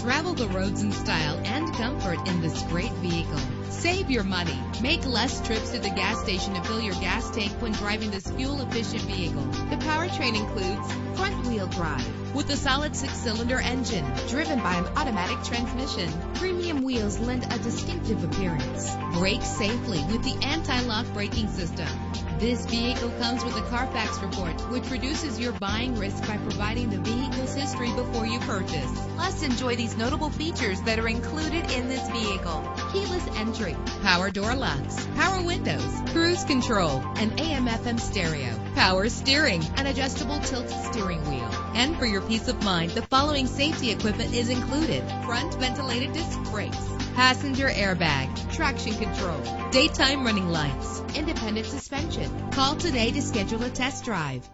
Travel the roads in style and comfort in this great vehicle. Save your money. Make less trips to the gas station to fill your gas tank when driving this fuel-efficient vehicle. The powertrain includes front-wheel drive with a solid six-cylinder engine driven by an automatic transmission. Premium wheels lend a distinctive appearance. Brake safely with the anti-lock braking system. This vehicle comes with a Carfax report, which reduces your buying risk by providing the vehicle's history before you purchase. Plus, enjoy these notable features that are included in this vehicle. Keyless entry, power door locks, power windows, cruise control, an AM FM stereo, power steering, an adjustable tilt steering wheel. And for your peace of mind, the following safety equipment is included. Front ventilated disc brakes, passenger airbag, traction control, daytime running lights, independent suspension. Call today to schedule a test drive.